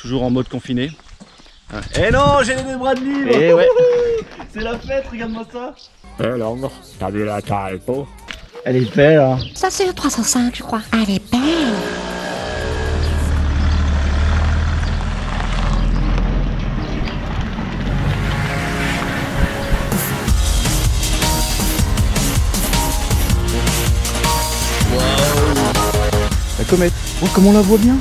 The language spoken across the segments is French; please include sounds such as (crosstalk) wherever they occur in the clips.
toujours en mode confiné. Eh non, j'ai les deux bras de libre Et ouais. (laughs) C'est la fête, regarde-moi ça Eh t'as vu la carreau Elle est belle, hein Ça, c'est le 305, je crois. Elle est belle. La comète. Oh, comment on la voit bien?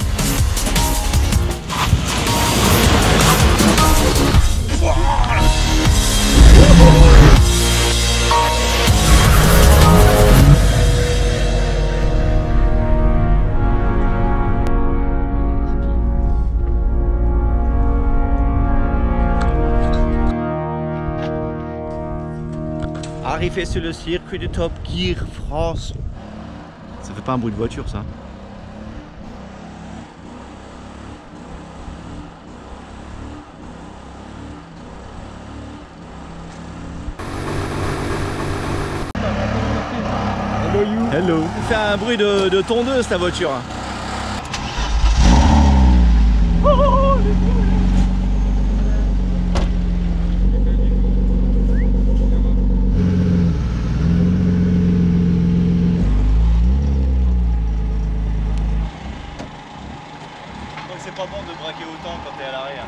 Arrivé sur le circuit du Top Gear France. Ça fait pas un bruit de voiture ça. Hello Ça fait un bruit de, de tondeuse ta voiture Donc c'est pas bon de braquer autant quand t'es à l'arrière.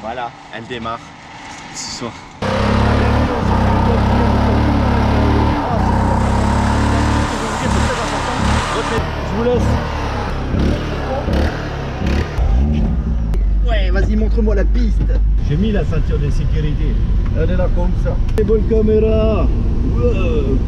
Voilà, elle démarre ce soir. Je vous laisse. Ouais, vas-y, montre-moi la piste. J'ai mis la ceinture de sécurité. Elle est là comme ça. Et bonne caméra. Wow.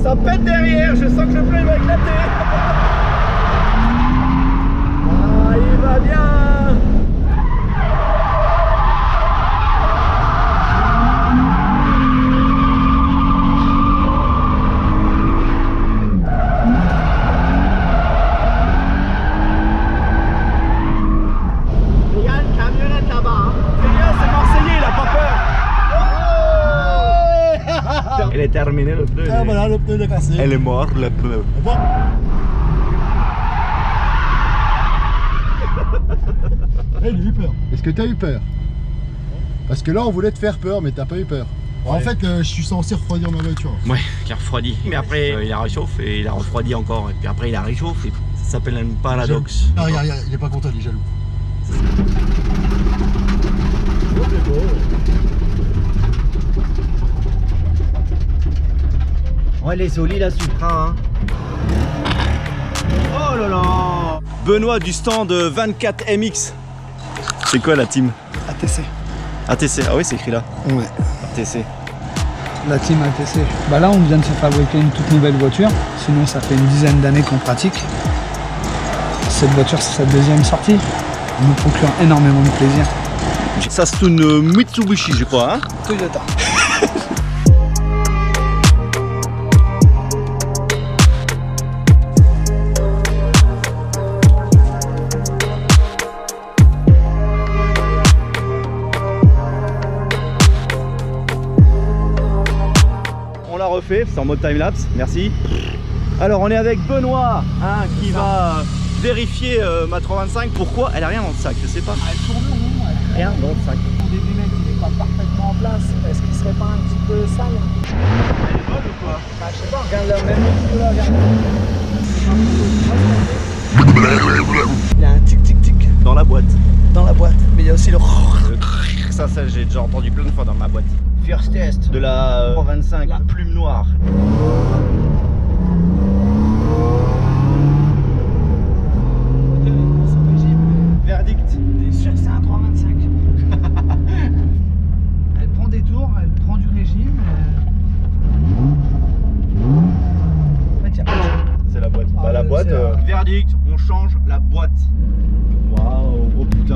Ça pète derrière, je sens que le pneu il va éclater. Ah, il va bien. Il y a une camionnette là-bas. C'est bien, c'est Marseillais, il a pas Elle le pneu. Ah voilà, le pneu est cassé. Elle est morte le pneu. Eh, j'ai eu peur. Est-ce que t'as eu peur? Parce que là, on voulait te faire peur, mais t'as pas eu peur. En fait, euh, je suis censé refroidir ma voiture. Ouais, qui a refroidi. Mais après, euh, il a réchauffé et il a refroidi encore. Et puis après, il a réchauffé. Ça s'appelle un paradoxe. Ah, regarde, regarde, il est pas content, il est jaloux. Ouais, elle est jolie la Supra. Hein. Oh là là Benoît du stand 24MX. C'est quoi la team ATC. ATC. Ah oui, c'est écrit là. Ouais. ATC. La team ATC. Bah là, on vient de se fabriquer une toute nouvelle voiture. Sinon, ça fait une dizaine d'années qu'on pratique. Cette voiture, c'est sa deuxième sortie. Elle nous procure énormément de plaisir. Ça, c'est une Mitsubishi, je crois. Hein Toyota. L'a c'est en mode timelapse, merci. Alors on est avec Benoît hein, qui va vérifier euh, ma 325. Pourquoi Elle a rien dans le sac, je sais pas. Elle tourne rond. Rien dans le sac. Le débit il n'est pas parfaitement en place. Est-ce qu'il serait pas un petit peu sale? Elle est bonne ou quoi? Bah, je sais pas, regarde là, même ici, là, regarde. Il y a un tic tic tic Dans la boîte. dans la boîte, mais il y a aussi le. Ça, ça j'ai déjà entendu plein de fois dans ma boîte. First test de la euh, 325 Là. plume noire. Verdict. T'es sûr que c'est un 325 (laughs) Elle prend des tours, elle prend du régime. elle- En fait, il y a pas de- C'est la boîte. Ah bah, la ouais, boîte. euh, la- Verdict, on change la boîte. Waouh, oh putain,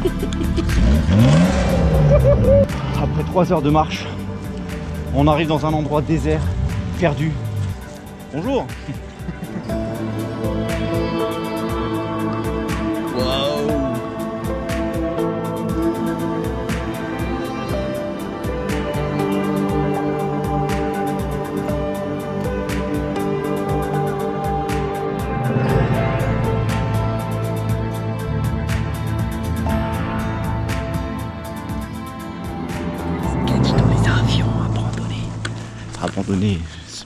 (laughs) Après 3 heures de marche, on arrive dans un endroit désert, perdu. Bonjour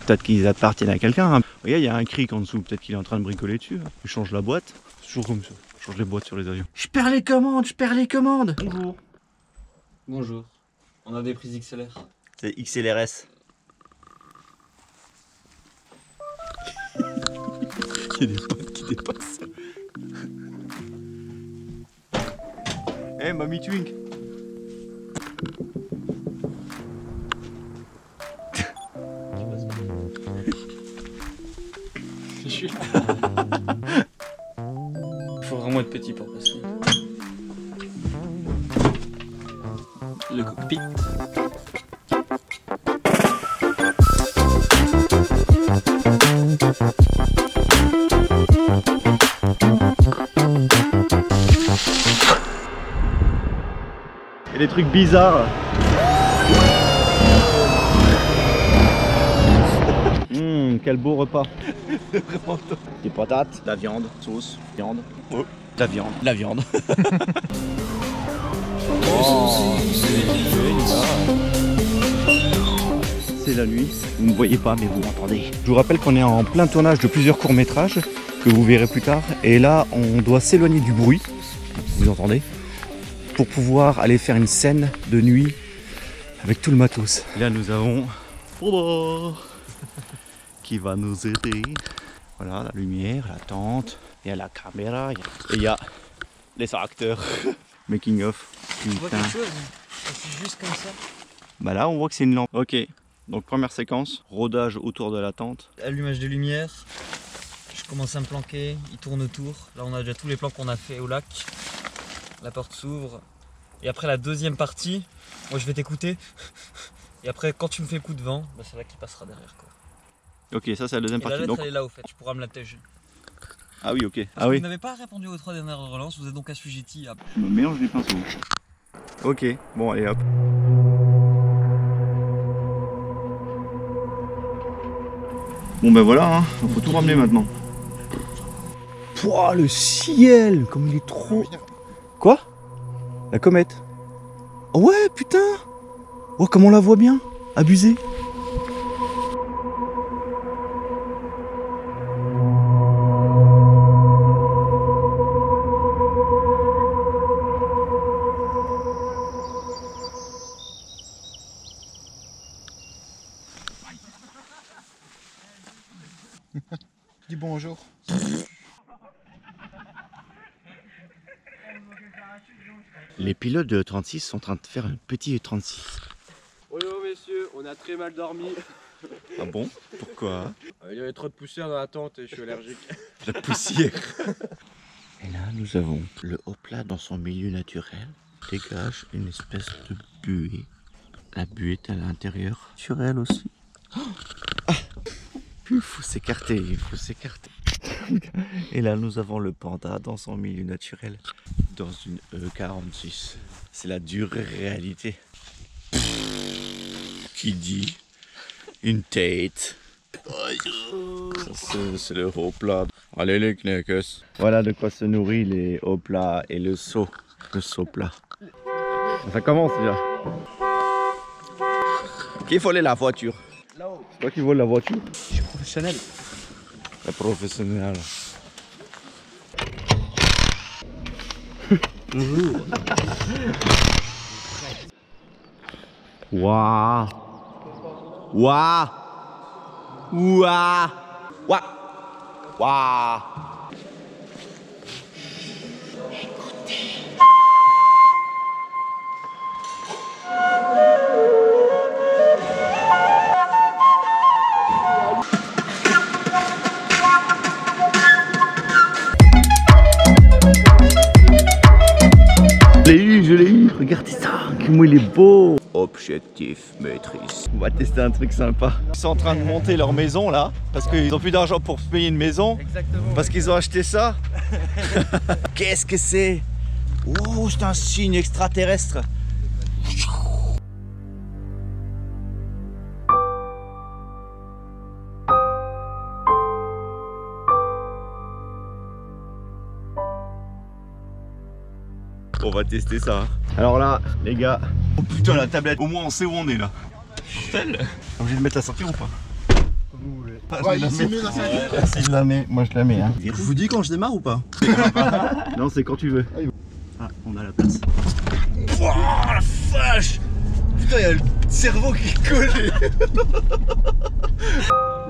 Peut-être qu'ils appartiennent à quelqu'un. hein. Regarde, il y a un cric en dessous. Peut-être qu'il est en train de bricoler dessus. hein. Il change la boîte. C'est toujours comme ça. Il change les boîtes sur les avions. Je perds les commandes, je perds les commandes. Bonjour. Bonjour. On a des prises XLR. C'est XLRS. (laughs) Il y a des potes qui dépassent. Eh, mamie Twink. Trucs bizarres. (laughs) Hum, quel beau repas. (laughs) Des patates, de la viande, sauce, viande. De la viande, de la viande. (laughs) C'est la nuit, vous ne voyez pas mais vous m'entendez. Je vous rappelle qu'on est en plein tournage de plusieurs courts-métrages que vous verrez plus tard. Et là, on doit s'éloigner du bruit, vous entendez, pour pouvoir aller faire une scène de nuit avec tout le matos. Là, nous avons Frodo (laughs) qui va nous aider. Voilà, la lumière, la tente, il y a la caméra, il y a- et il y a les acteurs. (laughs) Making of. Putain. chose C'est juste comme ça. Bah là, on voit que c'est une lampe. Ok, donc première séquence, rodage autour de la tente. Allumage de lumière. Je commence à me planquer. Il tourne autour. Là, on a déjà tous les plans qu'on a fait au lac. La porte s'ouvre. Et après la deuxième partie, moi je vais t'écouter. Et après, quand tu me fais le coup de vent, bah, c'est là qu'il passera derrière. Quoi. Ok, ça c'est la deuxième Et la partie. lettre, Donc... elle est là au fait. Tu pourras me la tège. Ah oui, ok. Parce Ah que oui. Vous n'avez pas répondu aux trois dernières relances. Vous êtes donc assujetti à. Je me mélange les pinceaux. Ok, bon allez hop. Bon ben voilà, hein. faut tout ramener maintenant. Pouah, le ciel, comme il est trop... Quoi? La comète. Oh ouais, putain! Oh, comme on la voit bien! Abusé (laughs) Dis bonjour. Les pilotes de 36 sont en train de faire un petit 36. Oh yo messieurs, on a très mal dormi. Ah bon? Pourquoi? Il y avait trop de poussière dans la tente et je suis allergique. (laughs) La poussière. Et là, nous avons le haut plat dans son milieu naturel dégage une espèce de buée. La buée est à l'intérieur. Sur elle aussi. Oh ah il faut s'écarter, il faut s'écarter. Et là, nous avons le panda dans son milieu naturel, dans une E46. C'est la dure réalité. Qui dit une tête c'est- le haut plat. Allez les knackers. Voilà de quoi se nourrit les hauts plats et le saut. Le saut plat. Ça commence déjà. Qui volait la voiture C'est toi qui vole la voiture? Je suis professionnel. Le professionnel. Bonjour. Waouh. Waouh. Ouah Ouah Ouah l'ai eu, je l'ai eu, regardez ça, comment il est beau Objectif maîtrise. On va tester un truc sympa. Ils sont en train de monter leur maison là, parce qu'ils ont plus d'argent pour payer une maison. Exactement. Parce qu'ils ont acheté ça. (laughs) Qu'est-ce que c'est? Oh, c'est un signe extraterrestre. On va tester ça. Alors là, les gars. Oh putain, la tablette. Au moins, on sait où on est là. Tel. Obligé de mettre la ceinture ou pas Ah, Ouais, il mis la ceinture. Si je la mets, moi je la mets. Hein. Je vous dis quand je démarre ou pas (laughs) Non, c'est quand tu veux. Ah, on a la place. Oh la vache Putain, il y a le cerveau qui est collé (laughs)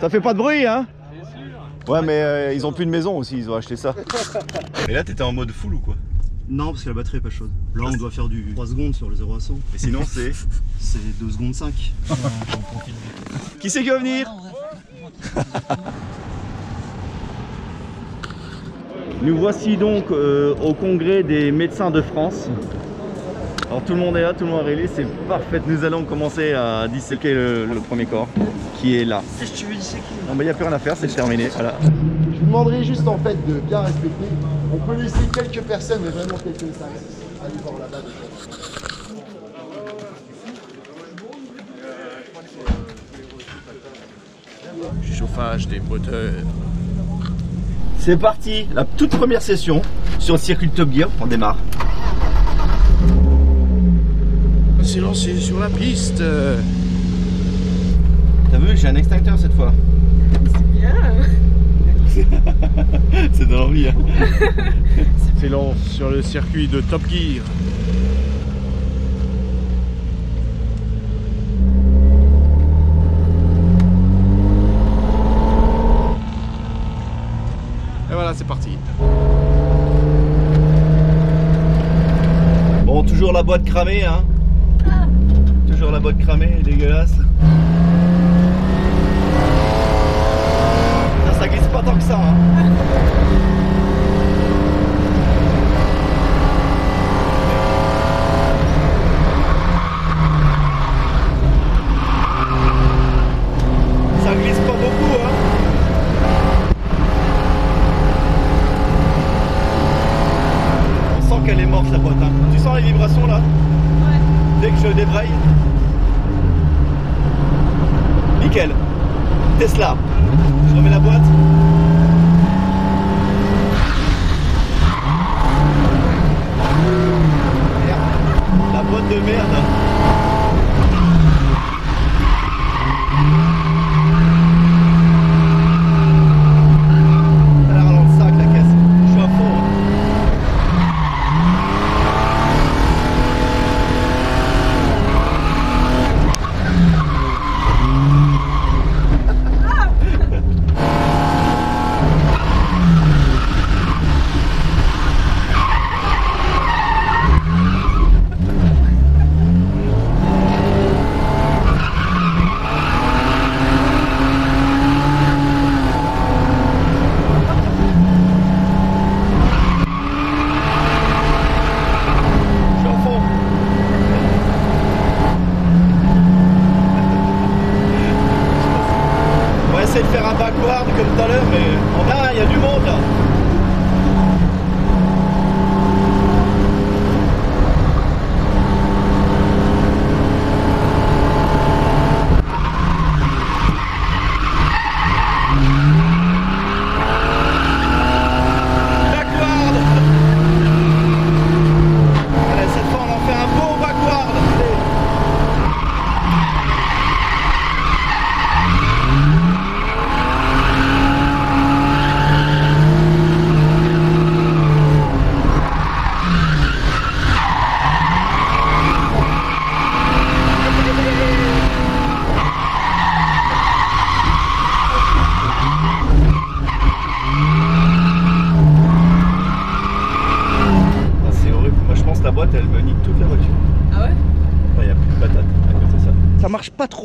Ça fait pas de bruit, hein Ouais, mais euh, ils ont plus de maison aussi, ils ont acheté ça. Et là, t'étais en mode full ou quoi Non, parce que la batterie est pas chaude. Là, on doit faire du 3 secondes sur le 0 à 100. Et sinon, c'est. (laughs) C'est 2 secondes 5. (laughs) Qui c'est qui va venir Nous voici donc euh, au congrès des médecins de France. Alors tout le monde est là, tout le monde est réuni, c'est parfait. Nous allons commencer à disséquer le, le premier corps qui est là. Si tu veux disséquer. Non mais il n'y a plus rien à faire, c'est terminé. Voilà. Je vous demanderai juste en fait de bien respecter. On peut laisser quelques personnes, mais vraiment quelques cinq. Allez voir là-bas. Chauffage des moteurs. C'est parti, la toute première session sur le circuit de Top Gear, on démarre. C'est lancé sur la piste. T'as vu, j'ai un extincteur cette fois. C'est bien (laughs) C'est de l'envie. Hein. C'est lance sur le circuit de Top Gear. Et voilà, c'est parti. Bon, toujours la boîte cramée, hein. La boîte cramée, dégueulasse.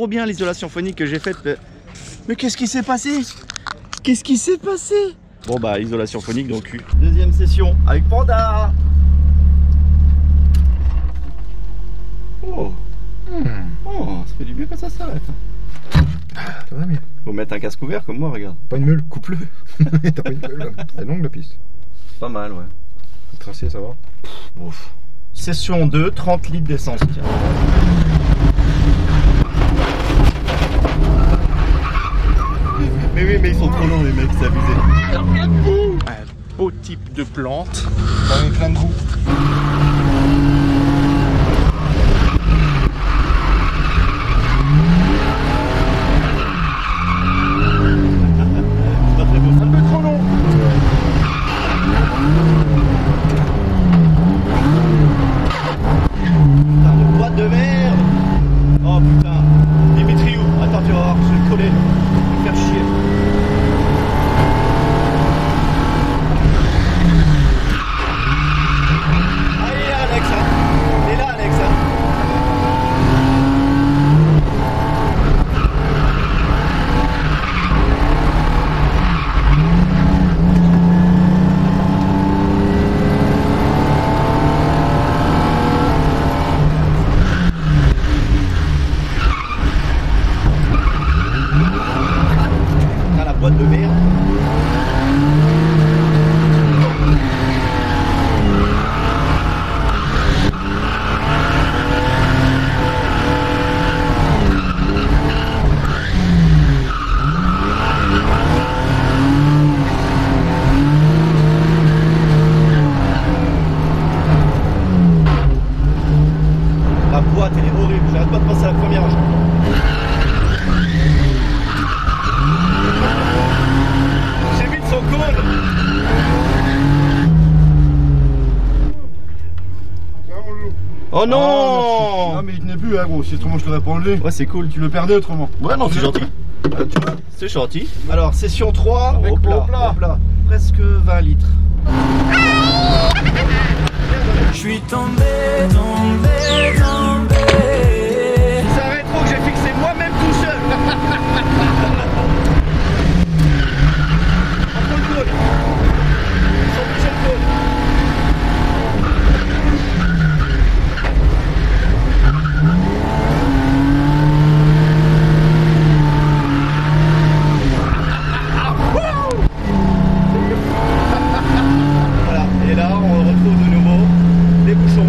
Trop bien l'isolation phonique que j'ai faite. Mais, mais qu'est-ce qui s'est passé? Qu'est-ce qui s'est passé? Bon bah isolation phonique dans le cul. Deuxième session avec Panda. Oh. Oh, ça fait du bien quand ça s'arrête. Ça va mieux. Faut mettre un casque ouvert comme moi, regarde. Pas une meule, coupe-le. (laughs) T'as pas une meule. C'est longue la piste. Pas mal, ouais. Le tracé, ça va Ouf. Session 2, 30 litres d'essence. Tiens. Mais oui, mais ils sont trop longs les mecs, c'est abusé. Un beau type de plante. Avec plein de trous. C'est pas très beau. Un peu trop long. Putain de boîte de merde. Oh putain. Dimitriou, attends, tu vas voir, je vais le coller. Je vais me faire chier. Ah, il est là, Alex. hein. Il est là, Alex. hein. Putain, la boîte de merde. La boîte, elle est horrible. J'arrête pas de passer à la première. je- J'ai mis de son cône. Oh non Non mais il tenait plus hein gros, si autrement je t'aurais pas enlevé. Ouais c'est cool. Tu le perdais autrement. Ouais non c'est gentil. Euh, tu vois, C'est gentil. Alors session 3, Avec hop là, hop là. hop là. presque 20 litres. Je suis tombé, tombé, tombé. C'est un rétro que j'ai fixé moi-même tout seul. Entre le cône. Sans bouger le cône. Voilà, et là on retrouve de nouveau les bouchons.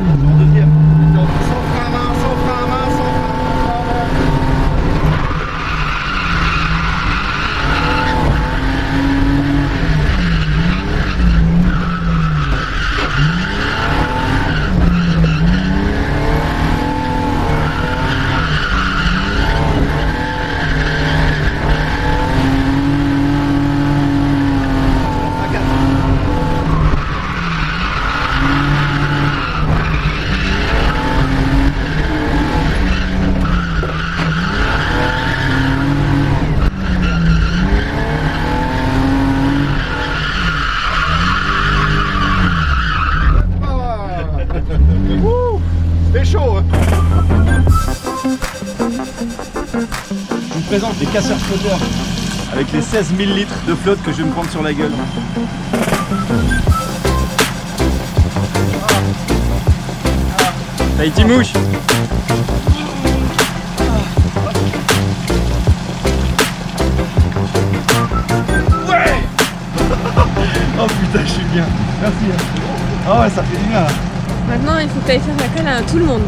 En deuxième. Sans frein à main, sans frein à main, sans frein à main. À quatre. C'est chaud hein Je vous présente avec les 16 000 litres de flotte que je vais me prendre sur la gueule. Tahiti mouche (laughs) Oh putain, je suis bien. Merci. Ah ouais, ça fait du bien. là. Maintenant, il faut que tu ailles faire la colle à tout le monde.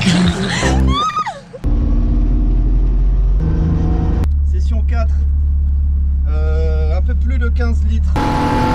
Session (laughs) de 15 litres.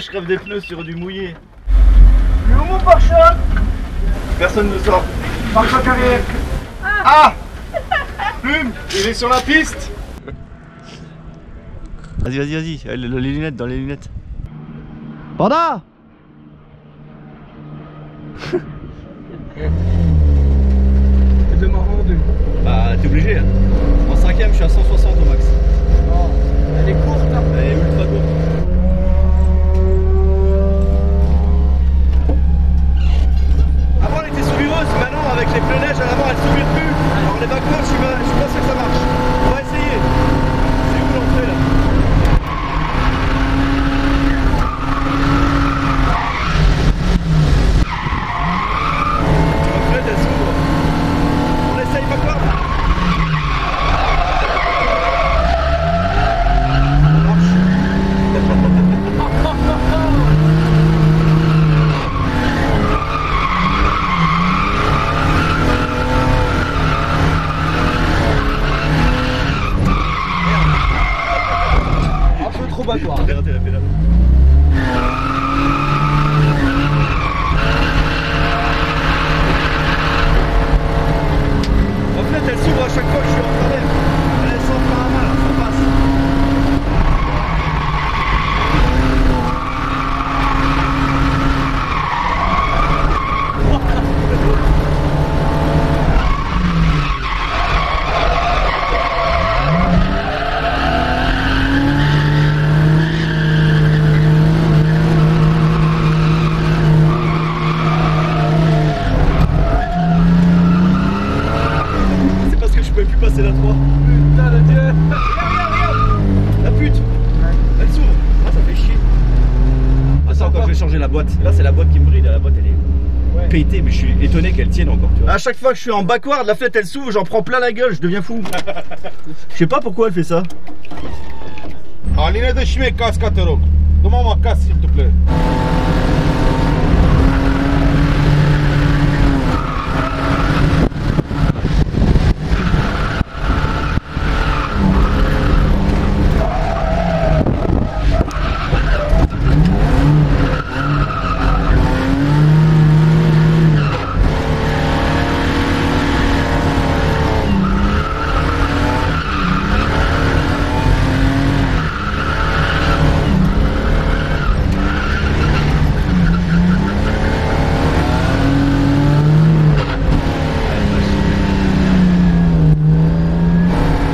Je crève des pneus sur du mouillé. Mais où mon pare-choc Personne ne sort. Pare-choc arrière. Ah Plume Il est sur la piste Vas-y, vas-y, vas-y. Euh, le- Les lunettes, dans les lunettes. Panda De mort en deux. Bah, t'es obligé. hein. En cinquième, je suis à 160 au max. Elle est courte là. Elle est ultra courte. Tienne encore tu vois. À chaque fois que je suis en backward, la fenêtre elle s'ouvre, j'en prends plein la gueule, je deviens fou (laughs) Je sais pas pourquoi elle fait ça Aline de casca, te rog. Donne-moi ma casse, s'il te plaît.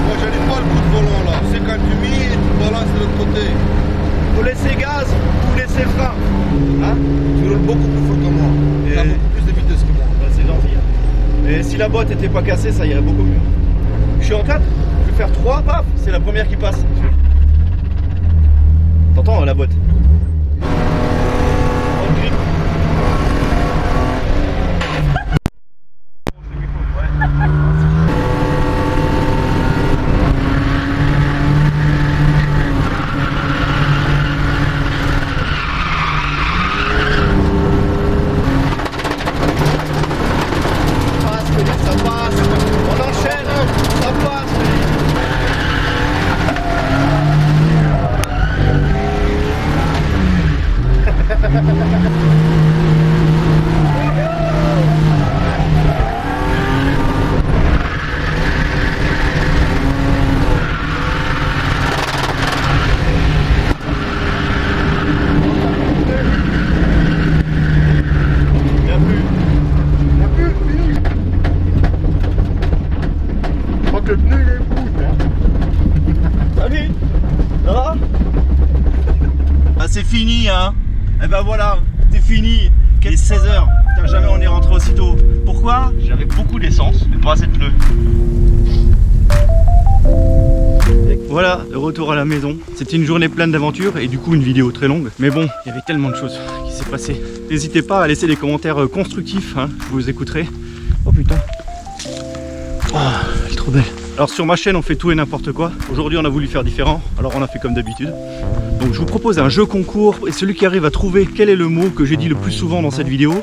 Moi j'allume pas le coup de volant là. C'est quand tu mis et tu balances de l'autre côté. Faut laisser gaz ou laisser frein Hein Tu roules beaucoup plus fort que moi. Et- T'as beaucoup plus de vitesse que moi. Bah, C'est gentil Et si la boîte était pas cassée, ça irait beaucoup mieux. Je suis en 4, je vais faire 3, paf, c'est la première qui passe T'entends la boîte On grille. passe, Félix, ça passe. On enchaîne, ça passe. Félix. Il y a plus. Il y a plus, fini. Je crois que le pneu il est fou. Salut Ça va Ah c'est fini hein Eh ben voilà, c'est fini Il est 16h, putain jamais on est rentré aussitôt Pourquoi? J'avais beaucoup d'essence, mais pas assez de pneus Voilà, de retour à la maison. C'était une journée pleine d'aventures et du coup une vidéo très longue. Mais bon, il y avait tellement de choses qui s'est passé. N'hésitez pas à laisser des commentaires euh, constructifs, hein, je vous écouterai. Oh putain Ah, elle est trop belle alors sur ma chaîne on fait tout et n'importe quoi. Aujourd'hui on a voulu faire différent, alors on a fait comme d'habitude. Je vous propose un jeu concours et celui qui arrive à trouver quel est le mot que j'ai dit le plus souvent dans cette vidéo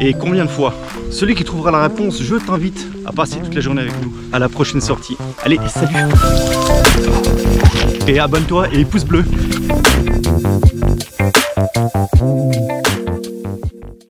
et combien de fois. Celui qui trouvera la réponse, je t'invite à passer toute la journée avec nous à la prochaine sortie. Allez, salut Et abonne-toi et pouce bleu